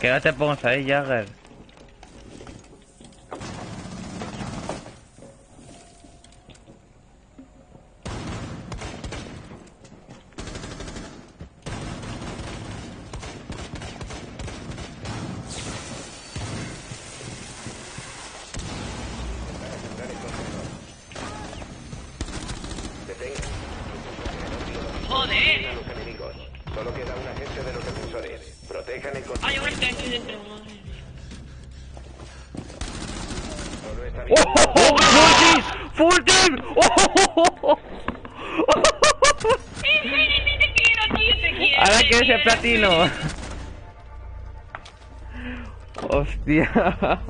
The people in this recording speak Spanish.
Que no te pongas ahí, Jagger. Joder. a los enemigos. Solo queda un agente de los defensores. Protejan el bien. ¡Oh, oh, oh! ¡Full team! ¡Full team! ¡Oh, oh, oh, oh! Ahora que ese platino. Hostia.